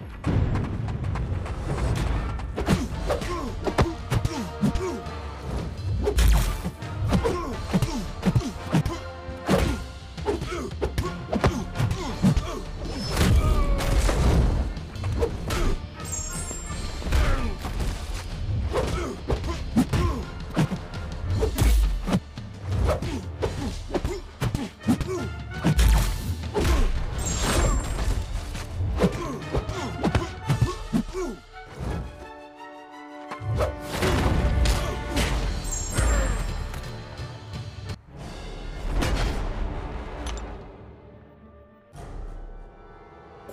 Ooh, ooh, ooh, ooh.